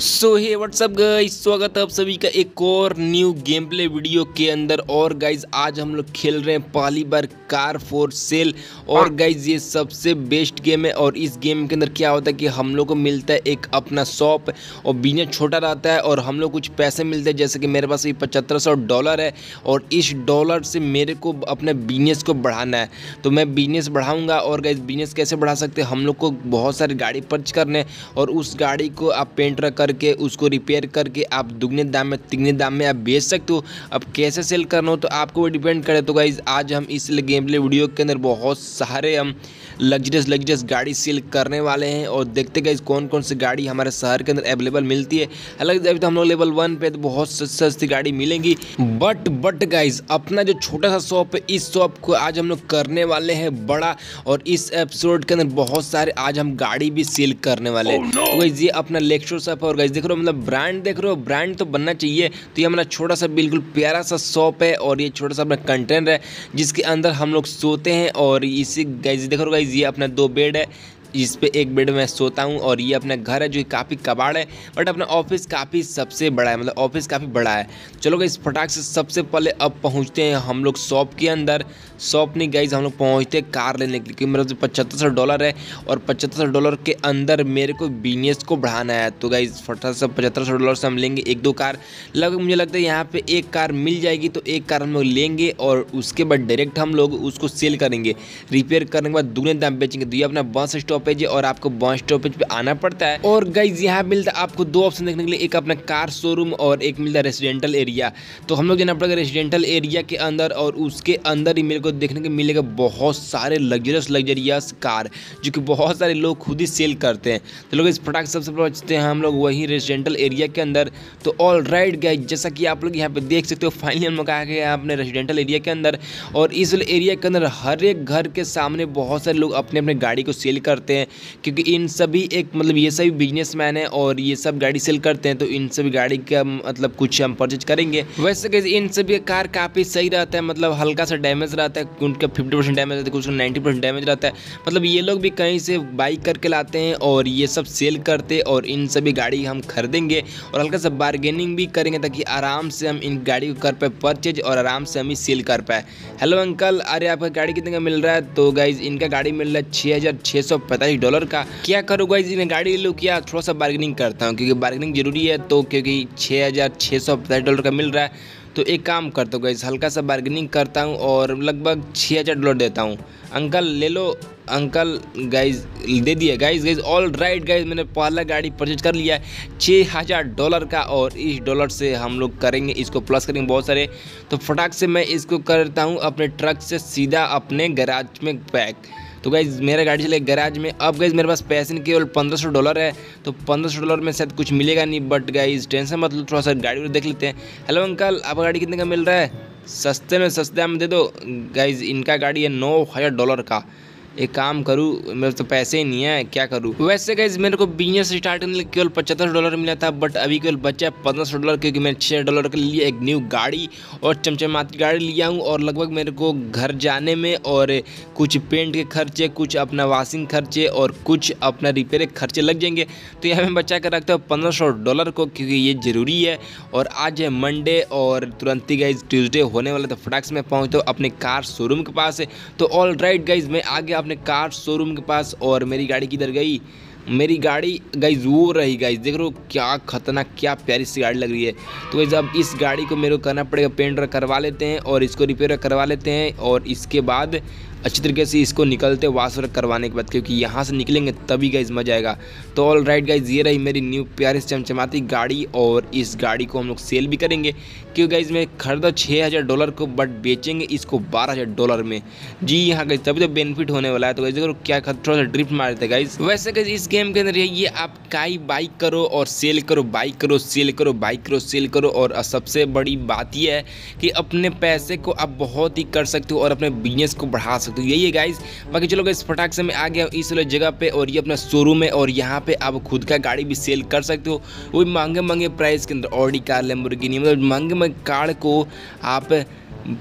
सो हे WhatsApp guys स्वागत है आप सभी का एक और न्यू गेम प्ले वीडियो के अंदर। और गाइज़ आज हम लोग खेल रहे हैं पहली बार कार फॉर सेल और गाइज़ ये सबसे बेस्ट गेम है। और इस गेम के अंदर क्या होता है कि हम लोग को मिलता है एक अपना शॉप और बिज़नेस छोटा रहता है और हम लोग कुछ पैसे मिलते हैं। जैसे कि मेरे पास ये पचहत्तर सौ डॉलर है और इस डॉलर से मेरे को अपने बिज़नेस को बढ़ाना है। तो मैं बिज़नेस बढ़ाऊँगा और गाइज़ बिज़नेस कैसे बढ़ा सकते हैं? हम लोग को बहुत सारी गाड़ी पर्च करने और उस गाड़ी को आप पेंट करके, उसको रिपेयर करके आप दुगने दाम में, तिगने दाम में आप बेच सकते हो। अब कैसे सेल करना हो तो आपको वो डिपेंड करे। तो गाइज़ आज हम इस गेम प्ले वीडियो के अंदर बहुत सारे हम लग्जरियस लग्जरियस गाड़ी सेल करने वाले हैं और देखते गए कौन कौन सी गाड़ी हमारे शहर के अंदर अवेलेबल मिलती है। हालाँकि अभी तो हम लोग लेवल वन पे तो बहुत सस्ती सस्ती गाड़ी मिलेंगी। बट बट गाइज़ अपना जो छोटा सा शॉप है इस शॉप को आज हम लोग करने वाले हैं बड़ा और इस एपिसोड के अंदर बहुत सारे आज हम गाड़ी भी सेल करने वाले हैं। Oh, no. तो ये अपना लेक्चर शॉप है और गाइज़ देख रहे हो मतलब ब्रांड देख रहे हो ब्रांड तो बनना चाहिए। तो ये हमारा छोटा सा बिल्कुल प्यारा सा शॉप है और ये छोटा सा अपना कंटेनर है जिसके अंदर हम लोग सोते हैं और इसी गाइज़ देख रहे हो गाइज़ ये अपना दो बेड है। इस पे एक बेड में सोता हूँ और ये अपना घर है जो काफ़ी कबाड़ है बट अपना ऑफ़िस काफ़ी सबसे बड़ा है मतलब ऑफ़िस काफ़ी बड़ा है। चलो इस फटाक से सबसे पहले अब पहुँचते हैं हम लोग शॉप के अंदर। शॉप नहीं गई हम लोग पहुँचते हैं कार लेने के लिए, क्योंकि मेरा जो पचहत्तर सौ डॉलर है और पचहत्तर डॉलर के अंदर मेरे को बिज़नेस को बढ़ाना है। तो गाइज़ फटाक से पचहत्तर डॉलर से हम लेंगे एक दो कार लगभग मुझे लगता है यहाँ पे एक कार मिल जाएगी तो एक कार हम लोग लेंगे और उसके बाद डायरेक्ट हम लोग उसको सेल करेंगे। रिपेयर करने के बाद दूने दाम बेचेंगे। तो ये अपना बस स्टॉपेज है और आपको बस स्टॉपेज पे आना पड़ता है। और गाइज़ यहाँ मिलता है आपको दो ऑप्शन देखने के लिए। एक अपना कार शोरूम और एक मिलता है रेसिडेंटल एरिया तो हम लोग जाना पड़ेगा रेसिडेंटल एरिया के अंदर और उसके अंदर ही मेरे को देखने को मिलेगा बहुत सारे लग्जरियस लग्जरियस कार जो कि बहुत सारे लोग खुद ही सेल करते हैं। तो लोग इस फटाक सबसे पहुँचते हैं हम लोग वही रेसिडेंटल एरिया के अंदर। तो ऑल राइट गाइज़ जैसा कि आप लोग यहाँ पे देख सकते हो फाइनली हम लोग आ गए अपने रेसिडेंटल एरिया के अंदर। और इस एरिया के अंदर हर एक घर के सामने बहुत सारे लोग अपने अपने गाड़ी को सेल करते हैं। क्योंकि इन सभी एक मतलब ये सभी बिजनेसमैन हैं और ये सब गाड़ी सेल करते हैं तो इन सभी गाड़ी का मतलब कुछ हम परचेज करेंगे। वैसे कैसे इन सभी कार काफ़ी सही रहता है मतलब हल्का सा डैमेज रहता है, उनका फिफ्टी परसेंट डैमेज रहता है, कुछ नाइन्टी परसेंट डैमेज रहता है। मतलब ये लोग भी कहीं से बाइक करके लाते हैं और ये सब सेल करते और इन सभी गाड़ी हम खरीदेंगे और हल्का सा बार्गेनिंग भी करेंगे ताकि आराम से हम इन गाड़ी को कर पाए परचेज और आराम से हम ही सेल कर पाए। हेलो अंकल अरे आपका गाड़ी कितने का मिल रहा है? तो गाइज़ इनका गाड़ी मिल रहा है छः हज़ार छः सौ पैंतालीस डॉलर का क्या करूँ गाइज़ इन्हें गाड़ी ले लो क्या? थोड़ा सा बार्गेनिंग करता हूँ, क्योंकि बार्गेनिंग ज़रूरी है तो क्योंकि छः हज़ार छः सौ पैंतालीस डॉलर का मिल रहा है तो एक काम करता हूँ गाइज़ हल्का सा बार्गेनिंग करता हूँ और लगभग छः हज़ार डॉलर देता हूँ। अंकल, ले लो, अंकल गाइज़ दे दिए guys guys all right guys मैंने पहला गाड़ी परचेज कर लिया है छः हज़ार डॉलर का, और इस डॉलर से हम लोग करेंगे, इसको प्लस करेंगे बहुत सारे। तो फटाक से मैं इसको करता हूँ, अपने ट्रक से सीधा अपने गैराज में पैक तो गाइज़ मेरा गाड़ी चले गैराज में। अब गाइज़ मेरे पास पैसे नहीं, केवल पंद्रह डॉलर है। तो पंद्रह डॉलर में शायद कुछ मिलेगा नहीं बट गाइज़ टेंशन मतलब थोड़ा सा गाड़ी देख लेते हैं। हेलो अंकल आपका गाड़ी कितने का मिल रहा है? सस्ते में सस्ते हम दे दो। गाइज़ इनका गाड़ी है नौ हज़ार डॉलर का। एक काम करूँ, मेरे तो पैसे ही नहीं है, क्या करूँ? वैसे गाइज़ मेरे को बिज़नेस स्टार्ट करने के केवल पचहत्तर डॉलर मिला था बट अभी केवल बचा है पंद्रह सौ डॉलर क्योंकि मैं छः डॉलर के लिए एक न्यू गाड़ी और चमचमाती गाड़ी लिया हूँ, और लगभग मेरे को घर जाने में और कुछ पेंट के खर्चे, कुछ अपना वॉशिंग खर्चे और कुछ अपना रिपेयर के खर्चे लग जाएँगे। तो यहाँ मैं बचा कर रखता हूँ पंद्रह डॉलर को, क्योंकि ये ज़रूरी है, और आज है मंडे और तुरंत ही गाइज़ ट्यूजडे होने वाला तो फटाक से मैं पहुँचता हूँ अपने कार शोरूम के पास। तो ऑल राइट गाइज़ मैं आगे गया अपने कार शोरूम के पास और मेरी गाड़ी किधर गई? मेरी गाड़ी गई वो रही गई देख हो क्या खतरनाक, क्या प्यारी सी गाड़ी लग रही है। तो वैसे अब इस गाड़ी को मेरे को करना पड़ेगा पेंट करवा लेते हैं और इसको रिपेयर करवा लेते हैं और इसके बाद अच्छी तरीके से इसको निकलते वाश वर्क करवाने के बाद, क्योंकि यहाँ से निकलेंगे तभी गाइज़ मज़ा आएगा। तो ऑल राइट गाइज़ ये रही मेरी न्यू प्यारी चमचमाती गाड़ी और इस गाड़ी को हम लोग सेल भी करेंगे। क्योंकि गाइज़ मैं खरीदा छः हज़ार डॉलर को बट बेचेंगे इसको बारह हज़ार डॉलर में। जी यहाँ गाइज़ तभी तो बेनिफिट होने वाला है। तो गाइज़ क्या थोड़ा सा ड्रिफ्ट मार देते गाइज़ वैसे गाइज़ इस गेम के अंदर ये आप काई बाइक करो और सेल करो बाइक करो सेल करो बाइक करो सेल करो। और सबसे बड़ी बात यह है कि अपने पैसे को आप बहुत ही कर सकते हो और अपने बिज़नेस को बढ़ा सकते हो। यही है गाइज़ बाकी चलो इस फटाक से मैं आ गया इस वाले जगह पे और ये अपना शोरूम है और यहाँ पे आप खुद का गाड़ी भी सेल कर सकते हो। वो महँगे महँगे प्राइस के अंदर ऑडी कार लेम्बोर्गिनी मतलब महँगे महँगे कांड को आप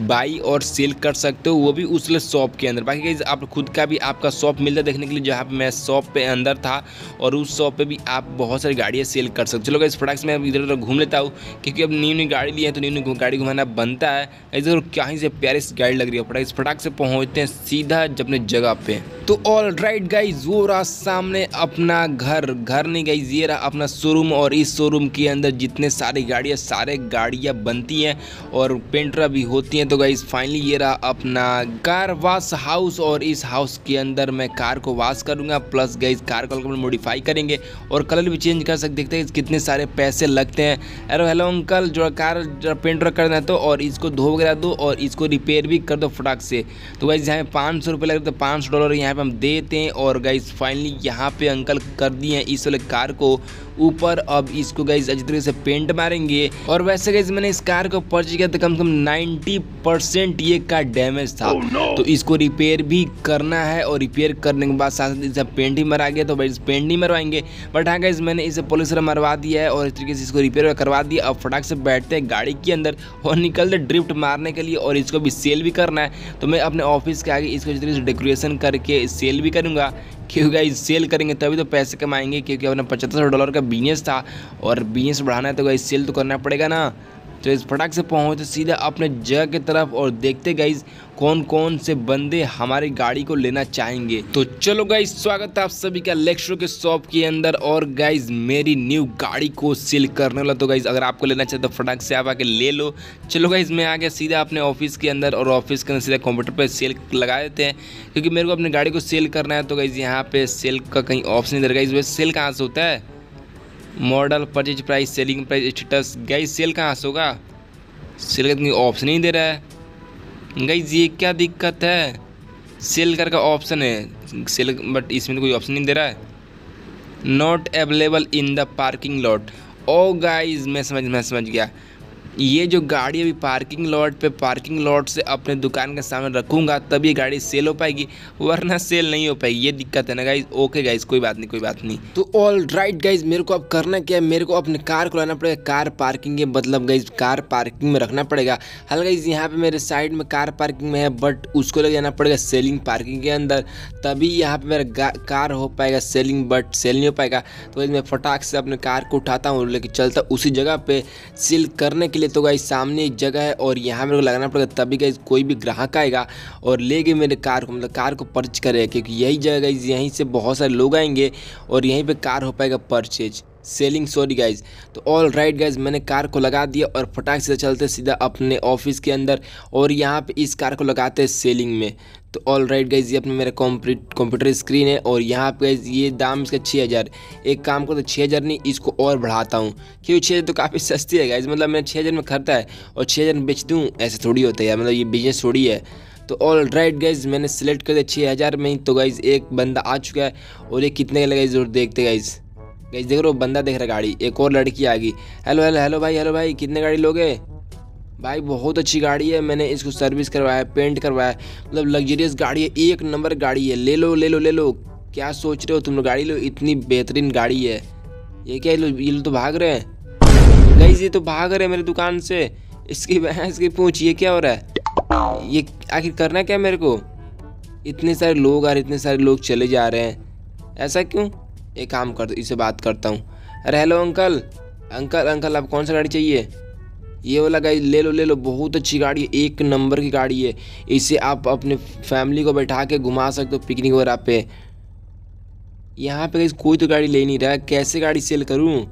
बाई और सेल कर सकते हो, वो भी उस शॉप के अंदर। बाकी आप खुद का भी आपका शॉप मिलता है देखने के लिए, जहाँ पे मैं शॉप पे अंदर था और उस शॉप पे भी आप बहुत सारी गाड़ियाँ सेल कर सकते हो। चलो इस फटाक से मैं इधर उधर घूम लेता हूँ, क्योंकि अब न्यू न्यू गाड़ी ली है तो न्यू न्यू गाड़ी घुमाना बनता है। इधर कहीं से प्यारी गाड़ी लग रही है। फटाक फटाक से पहुँचते हैं सीधा अपने जगह पे। तो ऑल राइट गाइज़ वो रहा सामने अपना घर। घर नहीं गाइज़ ये रहा अपना शोरूम और इस शोरूम के अंदर जितने सारी गाड़ियाँ, सारे गाड़ियाँ बनती हैं और पेंटरा भी होती हैं। तो गाइज़ फाइनली ये रहा अपना कार वाश हाउस और इस हाउस के अंदर मैं कार को वाश करूँगा। प्लस गाइज़ कार को मॉडिफाई करेंगे और कलर भी चेंज कर सकते देखते हैं कितने सारे पैसे लगते हैं। अरे हेलो अंकल जो कार पेंटर करना है तो और इसको धो वगैरह दो और इसको रिपेयर भी कर दो फटाक से। तो गाइज़ यहाँ पाँच सौ रुपये लगते तो पाँच सौ डॉलर यहाँ पर हम देते हैं। और गाइज़ फाइनली यहाँ पे अंकल कर दिए हैं इस वाले कार को। ऊपर। अब इसको गाइज़ अच्छी तरीके से पेंट मारेंगे। और वैसे गाइज़ मैंने इस कार को परचेज किया था कम से कम नाइन्टी परसेंट ये कार डैमेज था। Oh, no. तो इसको रिपेयर भी करना है और रिपेयर करने के बाद साथ इसे पेंट ही मरा गया तो भाई पेंट नहीं मरवाएँगे। बट हाँ गाइज़ मैंने इसे पुलिस मरवा दिया है और इस तरीके से इसको रिपेयर करवा दिया। अब फटाक से बैठते हैं गाड़ी के अंदर और निकलते ड्रिफ्ट मारने के लिए और इसको भी सेल भी करना है। तो मैं अपने ऑफ़िस के आगे इसको इस तरीके से डेकोरेशन करके सेल भी करूँगा। क्योंकि गाइज़ सेल करेंगे तभी तो पैसे कमाएँगे, क्योंकि अपना पचहत्तर डॉलर का बिज़नेस था और बिज़नेस बढ़ाना है तो गाइज़ सेल तो करना पड़ेगा ना। तो इस फटाक से पहुँचते सीधा अपने जगह की तरफ़ और देखते गाइज़ कौन कौन से बंदे हमारी गाड़ी को लेना चाहेंगे। तो चलो गाइज़ स्वागत है आप सभी का लेक्शो के शॉप के अंदर और गाइज़ मेरी न्यू गाड़ी को सेल करने वाला। तो गाइज़ अगर आपको लेना चाहे तो फटाक से आप आके ले लो। चलो गाइज़ मैं आ गया सीधा अपने ऑफ़िस के अंदर और ऑफ़िस के अंदर सीधा कंप्यूटर पर सेल लगा देते हैं। क्योंकि मेरे को अपनी गाड़ी को सेल करना है तो गाइज़ यहाँ पे सेल का कहीं ऑप्शन नहीं रहा। गाइज़ सेल कहाँ से होता है? Model purchase price selling price status गई सेल कहाँ से होगा? सेल का ऑप्शन ही दे रहा है। गई ये क्या दिक्कत है? सेल कर का ऑप्शन है। सेल बट इसमें तो कोई ऑप्शन नहीं दे रहा है। Not available in the parking lot oh guys मैं समझ मैं समझ गया। ये जो गाड़ी अभी पार्किंग लॉट पे पार्किंग लॉट से अपने दुकान के सामने रखूँगा तब ये गाड़ी सेल हो पाएगी, वरना सेल नहीं हो पाएगी। ये दिक्कत है ना गाइज़ ओके गाइज़ कोई बात नहीं, कोई बात नहीं। तो ऑल राइट गाइज़ मेरे को अब करना क्या है? मेरे को अपने कार को लाना पड़ेगा कार पार्किंग के मतलब गाइज़ कार पार्किंग में रखना पड़ेगा। हाल गाइज़ यहाँ पे मेरे साइड में कार पार्किंग में है बट उसको ले जाना पड़ेगा सेलिंग पार्किंग के अंदर। तभी यहाँ पे मेरा कार हो पाएगा सेलिंग बट सेल नहीं हो पाएगा। तो मैं फटाक से अपने कार को उठाता हूँ लेकिन चलता उसी जगह पे। सेल करने के लिए तो गाइज़ सामने एक जगह है और यहाँ मेरे को लगाना पड़ेगा तभी गाइज़ कोई भी ग्राहक आएगा और ले गए मेरे कार को मतलब कार को पर्च करेगा क्योंकि यही जगह गाइज़ यहीं से बहुत सारे लोग आएँगे और यहीं पर कार हो पाएगा परचेज सेलिंग, सॉरी गाइज़ तो ऑल राइट गाइज़ मैंने कार को लगा दिया और फटाक से चलते सीधा अपने ऑफ़िस के अंदर और यहाँ पे इस कार को लगाते हैं सेलिंग में. तो ऑल राइट गाइज़ ये अपने मेरा कंप्यूटर स्क्रीन है और यहाँ पे गाइज़ ये दाम इसका छः हज़ार. एक काम करो तो छः हज़ार नहीं, इसको और बढ़ाता हूँ. क्योंकि छः हज़ार तो काफ़ी सस्ती है गाइज़ मतलब मैं छः हज़ार में खरीदा है और छः हज़ार में बेच दूँ, ऐसे थोड़ी होता है मतलब ये बिज़नेस थोड़ी है. तो ऑल राइट गाइज़ मैंने सेलेक्ट कर दिया छः हज़ार में ही. तो गाइज़ एक बंदा आ चुका है और ये कितने का लगा ज़रूर देखते गाइज़ गई, देख रहे हो बंदा देख रहा गाड़ी, एक और लड़की आ गई हेलो हेलो हेलो भाई हेलो भाई, कितने गाड़ी लोगे? भाई, बहुत अच्छी गाड़ी है, मैंने इसको सर्विस करवाया पेंट करवाया मतलब लग्जरियस गाड़ी है, एक नंबर गाड़ी है। ले लो ले लो ले लो। क्या सोच रहे हो तुम लोग? गाड़ी लो, इतनी बेहतरीन गाड़ी है। ये क्या लो ये लोग तो भाग रहे हैं? गई ये तो भाग रहे हैं मेरी दुकान से। इसकी भैंस की पूछ, ये क्या हो रहा है? ये आखिर करना क्या मेरे को? इतने सारे लोग आ रहे इतने सारे लोग चले जा रहे हैं। ऐसा क्यों? एक काम कर, इसे बात करता हूँ। अरे हेलो अंकल। अंकल अंकल आप कौन सा गाड़ी चाहिए? ये वाला गाड़ी ले लो ले लो। बहुत अच्छी गाड़ी है, एक नंबर की गाड़ी है। इसे आप अपने फैमिली को बैठा के घुमा सकते हो पिकनिक वगैरह पे। यहाँ पे गई कोई तो गाड़ी ले नहीं रहा। कैसे गाड़ी सेल करूँ?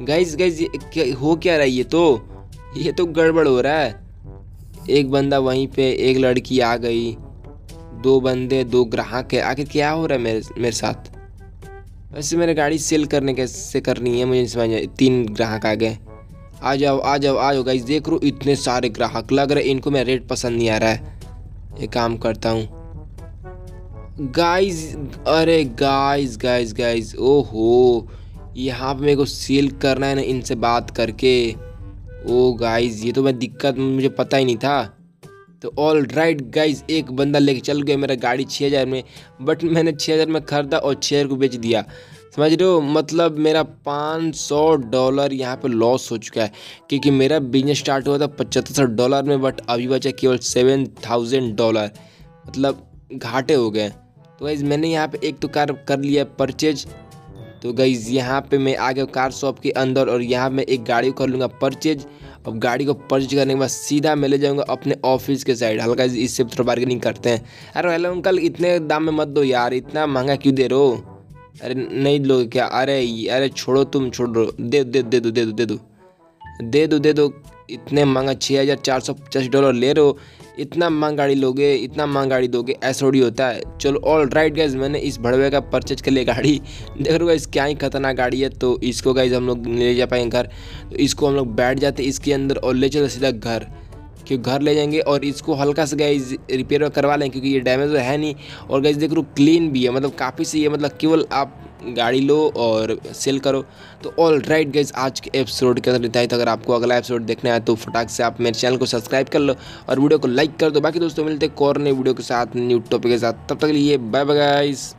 गाइज़ गाइज़ हो क्या रहा है ये तो? ये तो गड़बड़ हो रहा है। एक बंदा वहीं पे, एक लड़की आ गई। दो बंदे, दो ग्राहक है। आखिर क्या हो रहा है मेरे मेरे साथ? वैसे मेरे गाड़ी सेल करने कैसे करनी है, मुझे समझ तीन ग्राहक आ गए। आ जाओ आ जाओ आ जाओ गाइज़ देख रो इतने सारे ग्राहक, लग रहे इनको मेरा रेट पसंद नहीं आ रहा है। एक काम करता हूँ। गाइज़ अरे गाइज़ गाइज़ गाइज़ ओहो, यहाँ पे मेरे को सेल करना है ना इनसे बात करके। ओ गाइज़ ये तो मैं दिक्कत, मुझे पता ही नहीं था। तो ऑल राइट गाइज़ एक बंदा लेके चल गया, मेरा गाड़ी छः हज़ार में बट मैंने छः हज़ार में ख़रीदा और छः हज़ार को बेच दिया। समझ रहे हो? मतलब मेरा पाँच सौ डॉलर यहाँ पे लॉस हो चुका है, क्योंकि मेरा बिज़नेस स्टार्ट हुआ था पचहत्तर सौ डॉलर में बट अभी बचा केवल सेवन थाउज़ेंड डॉलर मतलब घाटे हो गए। तो गाइज़ मैंने यहाँ पे एक तो कार कर लिया परचेज तो गाइज़ यहाँ पे मैं आ गया कार शॉप के अंदर और यहाँ मैं एक गाड़ी कर लूँगा परचेज अब गाड़ी को परचेज करने के बाद सीधा मैं ले जाऊँगा अपने ऑफ़िस के साइड हल्का इससे थोड़ा बार्गेनिंग करते हैं। अरे हेलो अंकल इतने दाम में मत दो यार, इतना महँगा क्यों दे रहे हो? अरे नहीं लो क्या, अरे अरे छोड़ो तुम, छोड़। छोड़ो दे दे दे दो दे दो दे दो। दे दो दे दो। इतने महँगा छः हज़ार चार सौ पचास डॉलर ले रहे हो। इतना महँगा गाड़ी लोगे, इतना महँगा गाड़ी दोगे, ऐसा थोड़ी होता है। चलो ऑल राइट गाइज़ मैंने इस भड़वे का परचेज कर लिया गाड़ी, देख रहे इस क्या ही खतरनाक गाड़ी है। तो इसको गाइज़ हम लोग ले जा पाएँगे घर। तो इसको हम लोग बैठ जाते इसके अंदर और ले चलो सीधा घर। क्योंकि घर ले जाएँगे और इसको हल्का सा गाइज़ रिपेयर करवा लें, क्योंकि ये डैमेज तो है नहीं। और गाइज़ देख लो क्लीन भी है मतलब काफ़ी सही है मतलब केवल आप गाड़ी लो और सेल करो। तो ऑल राइट गाइज़ आज के एपिसोड के अंदर इतना तो अगर आपको अगला एपिसोड देखना है तो फटाक से आप मेरे चैनल को सब्सक्राइब कर लो और वीडियो को लाइक कर दो। बाकी दोस्तों, मिलते हैं और नई वीडियो के साथ न्यू टॉपिक के साथ। तब तक लिए बाय बाय गाइज़